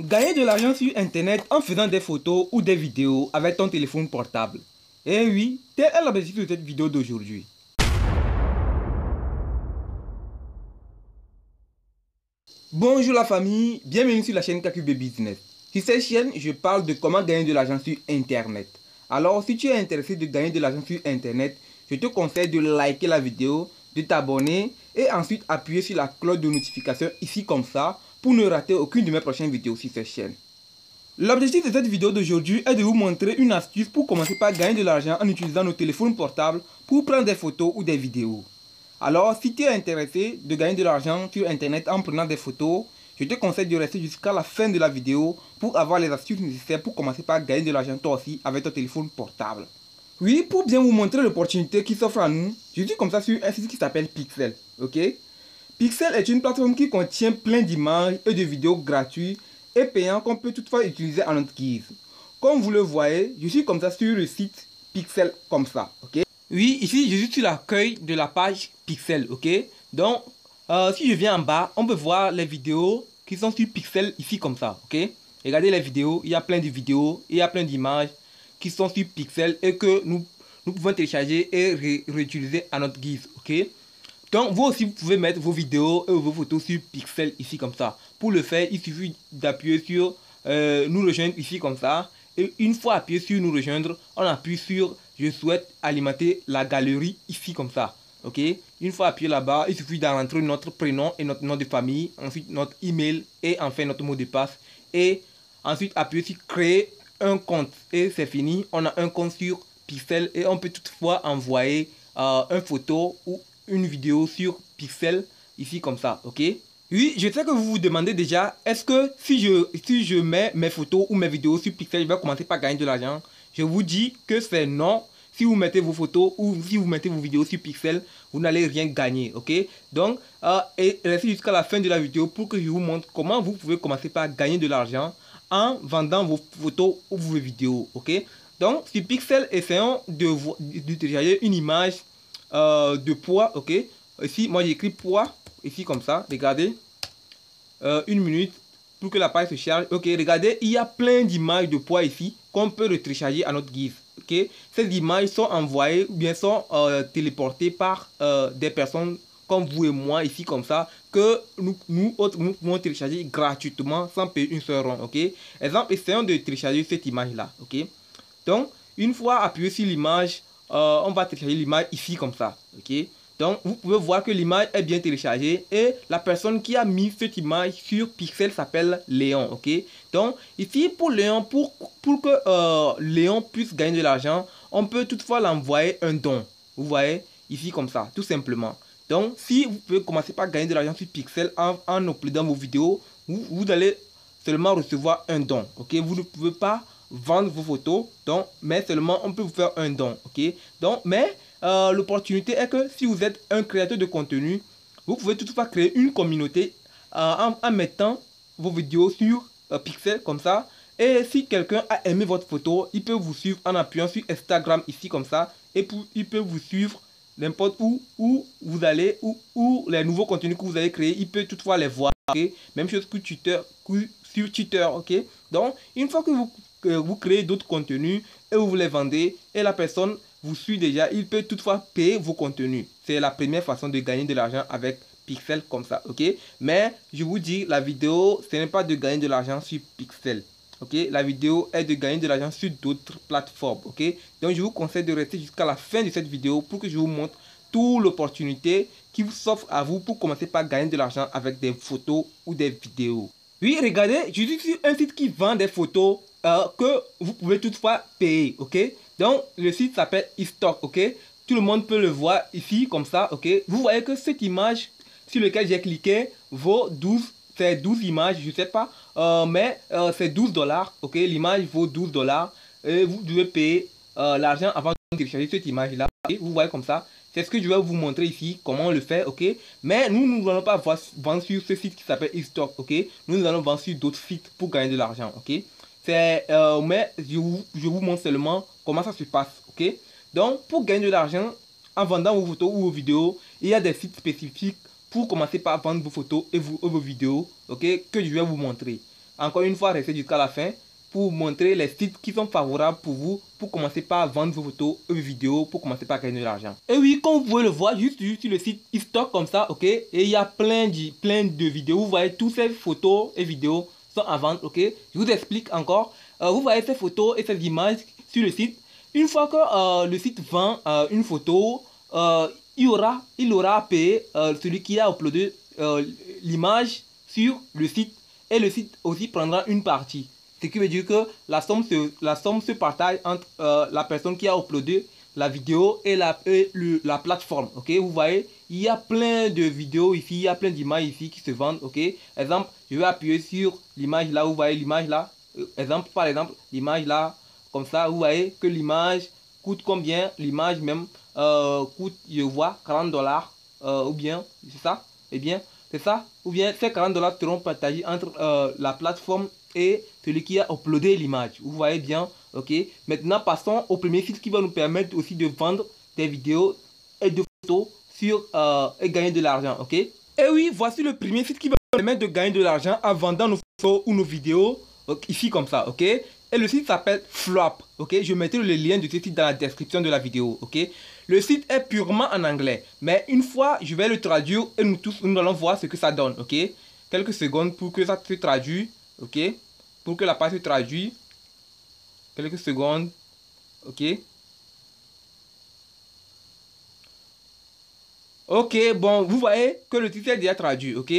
Gagner de l'argent sur internet en faisant des photos ou des vidéos avec ton téléphone portable. Eh oui, tel est l'objectif de cette vidéo d'aujourd'hui. Bonjour la famille, bienvenue sur la chaîne KQB Business. Sur cette chaîne, je parle de comment gagner de l'argent sur internet. Alors, si tu es intéressé de gagner de l'argent sur internet, je te conseille de liker la vidéo, de t'abonner et ensuite appuyer sur la cloche de notification ici comme ça pour ne rater aucune de mes prochaines vidéos sur cette chaîne. L'objectif de cette vidéo d'aujourd'hui est de vous montrer une astuce pour commencer par gagner de l'argent en utilisant nos téléphones portables pour prendre des photos ou des vidéos. Alors, si tu es intéressé de gagner de l'argent sur internet en prenant des photos, je te conseille de rester jusqu'à la fin de la vidéo pour avoir les astuces nécessaires pour commencer par gagner de l'argent toi aussi avec ton téléphone portable. Oui, pour bien vous montrer l'opportunité qui s'offre à nous, je suis comme ça sur un site qui s'appelle Pixel, ok? Pixel est une plateforme qui contient plein d'images et de vidéos gratuites et payantes qu'on peut toutefois utiliser à notre guise. Comme vous le voyez, je suis comme ça sur le site Pixel comme ça, ok? Oui, ici je suis sur l'accueil de la page Pixel, ok? Donc, euh, si je viens en bas, on peut voir les vidéos qui sont sur Pixel ici comme ça, ok? Regardez les vidéos, il y a plein de vidéos, il y a plein d'images qui sont sur Pixel et que nous, nous pouvons télécharger et réutiliser à notre guise, ok? Donc vous aussi vous pouvez mettre vos vidéos et vos photos sur Pixel ici comme ça. Pour le faire, il suffit d'appuyer sur euh, nous rejoindre ici comme ça. Et une fois appuyé sur nous rejoindre, on appuie sur je souhaite alimenter la galerie ici comme ça. Ok? Une fois appuyé là-bas, il suffit d'entrer notre prénom et notre nom de famille, ensuite notre email et enfin notre mot de passe. Et ensuite appuyer sur créer un compte. Et c'est fini, on a un compte sur Pixel et on peut toutefois envoyer euh, une photo ou une vidéo sur Pixel, ici comme ça, ok? Oui, je sais que vous vous demandez déjà, est-ce que si je, si je mets mes photos ou mes vidéos sur Pixel, je vais commencer par gagner de l'argent? Je vous dis que c'est non. Si vous mettez vos photos ou si vous mettez vos vidéos sur Pixel, vous n'allez rien gagner, ok? Donc, euh, et restez jusqu'à la fin de la vidéo pour que je vous montre comment vous pouvez commencer par gagner de l'argent en vendant vos photos ou vos vidéos, ok? Donc, sur Pixel, essayons de, de télécharger une image euh, de poids, ok. Ici, moi j'écris poids, ici comme ça, regardez. Euh, une minute pour que la page se charge. Ok, regardez, il y a plein d'images de poids ici qu'on peut télécharger à notre guise. Ok, ces images sont envoyées ou bien sont euh, téléportées par des personnes comme vous et moi ici comme ça que nous, nous, autres, nous pouvons télécharger gratuitement sans payer une seule ronde. Ok, exemple, essayons de télécharger cette image là. Ok, donc une fois appuyé sur l'image, euh, on va télécharger l'image ici comme ça. Ok? Donc, vous pouvez voir que l'image est bien téléchargée et la personne qui a mis cette image sur Pixel s'appelle Léon. Ok? Donc, ici pour Léon, pour, pour que euh, Léon puisse gagner de l'argent, on peut toutefois l'envoyer un don. Vous voyez? Ici comme ça, tout simplement. Donc, si vous pouvez commencer par gagner de l'argent sur Pixel en, en uploadant vos vidéos, vous, vous allez seulement recevoir un don. Ok? Vous ne pouvez pas vendre vos photos, donc, mais seulement on peut vous faire un don, ok? Donc, mais euh, l'opportunité est que si vous êtes un créateur de contenu, vous pouvez toutefois créer une communauté euh, en, mettant vos vidéos sur euh, Pixel comme ça. Et si quelqu'un a aimé votre photo, il peut vous suivre en appuyant sur Instagram ici comme ça. Et pour, il peut vous suivre n'importe où, où vous allez, ou où, les nouveaux contenus que vous allez créer, il peut toutefois les voir. Même chose que Twitter, sur Twitter, ok? Donc, une fois que vous vous créez d'autres contenus et vous les vendez et la personne vous suit déjà, il peut toutefois payer vos contenus. C'est la première façon de gagner de l'argent avec Pixel comme ça, ok? Mais je vous dis, la vidéo, ce n'est pas de gagner de l'argent sur Pixel, ok? La vidéo est de gagner de l'argent sur d'autres plateformes, ok? Donc je vous conseille de rester jusqu'à la fin de cette vidéo pour que je vous montre toute l'opportunité qui vous s'offre à vous pour commencer par gagner de l'argent avec des photos ou des vidéos. Oui, regardez, je suis sur un site qui vend des photos euh, que vous pouvez toutefois payer, ok? Donc, le site s'appelle eStock, ok? Tout le monde peut le voir ici, comme ça, ok? Vous voyez que cette image sur laquelle j'ai cliqué vaut 12, c'est 12 images, je sais pas, euh, mais euh, c'est 12 dollars, ok? L'image vaut 12 dollars et vous devez payer l'argent avant de télécharger cette image-là, Vous voyez comme ça c'est ce que je vais vous montrer ici, comment on le fait, ok? Mais nous, nous n'allons pas vendre sur ce site qui s'appelle eStock, ok? Nous, nous allons vendre sur d'autres sites pour gagner de l'argent, ok? Euh, mais je vous, je vous montre seulement comment ça se passe, ok? Donc, pour gagner de l'argent en vendant vos photos ou vos vidéos, il y a des sites spécifiques pour commencer par vendre vos photos et, vos vidéos, ok? Que je vais vous montrer. encore une fois, restez jusqu'à la fin pour montrer les sites qui sont favorables pour vous, pour commencer par vendre vos photos vos vidéos, pour commencer par gagner de l'argent. Et oui, comme vous pouvez le voir, juste, sur le site e-stock comme ça, ok, et il y a plein de, plein de vidéos, vous voyez, toutes ces photos et vidéos sont à vendre, ok. Je vous explique encore, euh, vous voyez ces photos et ces images sur le site. Une fois que euh, le site vend euh, une photo, il, aura, il aura payé celui qui a uploadé l'image sur le site et le site aussi prendra une partie. Ce qui veut dire que la somme se, la somme se partage entre euh, la personne qui a uploadé la vidéo et la, la plateforme. Ok, vous voyez, il y a plein de vidéos ici, il y a plein d'images ici qui se vendent. Ok, exemple, je vais appuyer sur l'image là, vous voyez l'image là? Euh, exemple, par exemple, l'image là, comme ça, vous voyez que l'image coûte combien? L'image même euh, coûte, je vois, 40 dollars. ou bien, c'est ça? Eh bien, c'est ça? Ou bien ces 40 dollars seront partagés entre la plateforme et celui qui a uploadé l'image. Vous voyez bien, ok? Maintenant, passons au premier site qui va nous permettre aussi de vendre des vidéos et des photos sur, euh, et gagner de l'argent, ok? Et oui, voici le premier site qui va nous permettre de gagner de l'argent en vendant nos photos ou nos vidéos, ici comme ça, ok? Et le site s'appelle Flop, ok? Je mettrai le lien de ce site dans la description de la vidéo, ok? Le site est purement en anglais, mais une fois, je vais le traduire et nous tous, nous allons voir ce que ça donne, ok? Quelques secondes pour que ça se traduise ok? Pour que la page se traduise. Quelques secondes ok? Ok bon vous voyez que le titre est déjà traduit ok?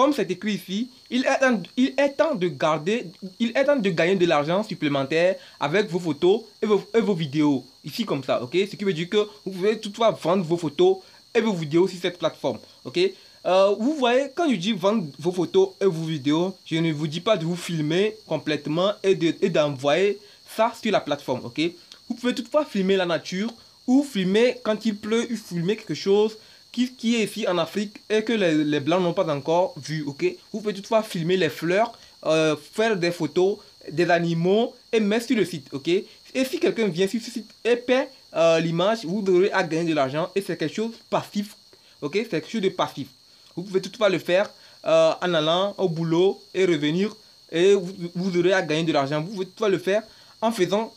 Comme c'est écrit ici, il est, temps, de garder, il est temps de gagner de l'argent supplémentaire avec vos photos et vos, et vos, vidéos. Ici comme ça, ok? Ce qui veut dire que vous pouvez toutefois vendre vos photos et vos vidéos sur cette plateforme, ok? Euh, vous voyez, quand je dis vendre vos photos et vos vidéos, je ne vous dis pas de vous filmer complètement et d'envoyer ça sur la plateforme, ok? Vous pouvez toutefois filmer la nature ou filmer quand il pleut, ou filmer quelque chose qui, qui est ici en Afrique et que les, les Blancs n'ont pas encore vu, ok? Vous pouvez toutefois filmer les fleurs, euh, faire des photos des animaux et mettre sur le site, ok? Et si quelqu'un vient sur ce site et paie euh, l'image, vous devrez à gagner de l'argent et c'est quelque chose de passif, ok? C'est quelque chose de passif. Vous pouvez toutefois le faire euh, en allant au boulot et revenir et vous, aurez à gagner de l'argent. Vous pouvez toutefois le faire en faisant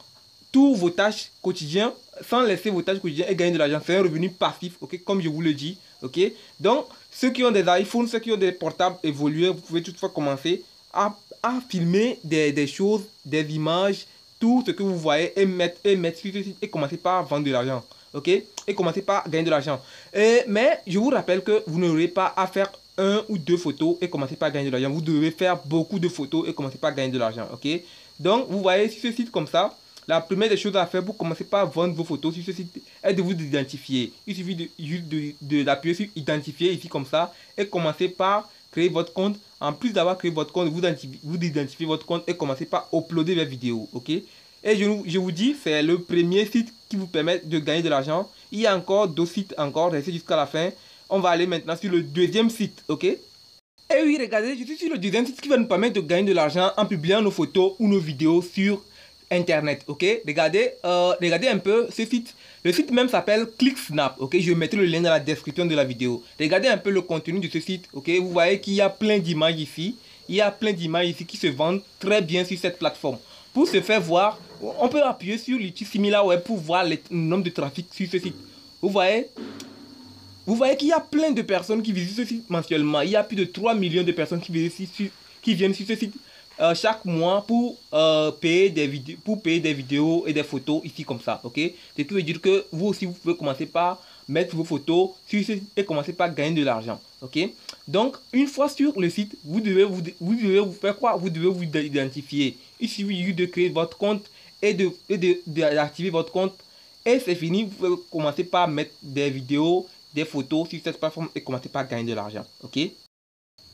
tous vos tâches quotidiennes sans laisser vos tâches quotidiennes et gagner de l'argent. C'est un revenu passif, ok, comme je vous le dis, ok. Donc, ceux qui ont des iPhones, ceux qui ont des portables évolués, vous pouvez toutefois commencer à, à filmer des, des, choses, des images, tout ce que vous voyez et mettre, et mettre sur ce site et commencer par vendre de l'argent ok Et commencez par gagner de l'argent. Mais je vous rappelle que vous n'aurez pas à faire un ou deux photos et commencer par gagner de l'argent. Vous devez faire beaucoup de photos et commencer par gagner de l'argent, ok Donc, vous voyez sur ce site comme ça, la première des choses à faire pour commencer par vendre vos photos sur ce site est de vous identifier. Il suffit de, juste d'appuyer sur identifier ici comme ça et commencer par créer votre compte. En plus d'avoir créé votre compte, vous, identifiez votre compte et commencez par uploader les vidéos, ok? Et je, je vous dis, c'est le premier site qui vous permet de gagner de l'argent. Il y a encore deux sites encore, restez jusqu'à la fin. On va aller maintenant sur le deuxième site, ok? Et oui, regardez, je suis sur le deuxième site qui va nous permettre de gagner de l'argent en publiant nos photos ou nos vidéos sur Internet, ok? Regardez, euh, regardez un peu ce site. Le site même s'appelle ClickSnap, ok? Je mettrai le lien dans la description de la vidéo. Regardez un peu le contenu de ce site, ok? Vous voyez qu'il y a plein d'images ici. Il y a plein d'images ici qui se vendent très bien sur cette plateforme. Pour se faire voir, on peut appuyer sur l'outil SimilarWeb pour voir le nombre de trafic sur ce site. Vous voyez? Vous voyez qu'il y a plein de personnes qui visitent ce site mensuellement. Il y a plus de 3 millions de personnes qui, viennent sur ce site euh, chaque mois pour, euh, payer des vidéos, pour payer des vidéos et des photos ici comme ça. ok? Ce qui veut dire que vous aussi, vous pouvez commencer par mettre vos photos sur ce site et commencer par gagner de l'argent. ok? Donc, une fois sur le site, vous devez vous, vous devez vous faire quoi? Vous devez vous identifier. Il suffit de créer votre compte et d'activer de, de, votre compte. Et c'est fini, vous pouvez commencer par mettre des vidéos, des photos sur cette plateforme et commencer par gagner de l'argent. Ok?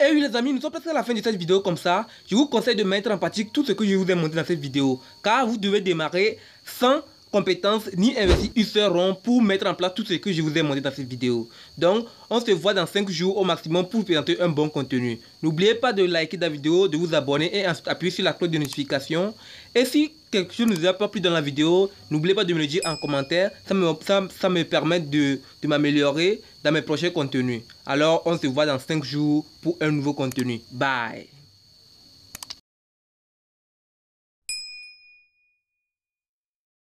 Et oui les amis, nous sommes presque à la fin de cette vidéo comme ça. Je vous conseille de mettre en pratique tout ce que je vous ai montré dans cette vidéo. Car vous devez démarrer sans compétences ni seront pour mettre en place tout ce que je vous ai montré dans cette vidéo. Donc, on se voit dans 5 jours au maximum pour présenter un bon contenu. N'oubliez pas de liker la vidéo, de vous abonner et appuyer sur la cloche de notification. Et si quelque chose ne vous a pas plu dans la vidéo, n'oubliez pas de me le dire en commentaire. Ça me, ça, me permet de, de m'améliorer dans mes prochains contenus. Alors, on se voit dans 5 jours pour un nouveau contenu. Bye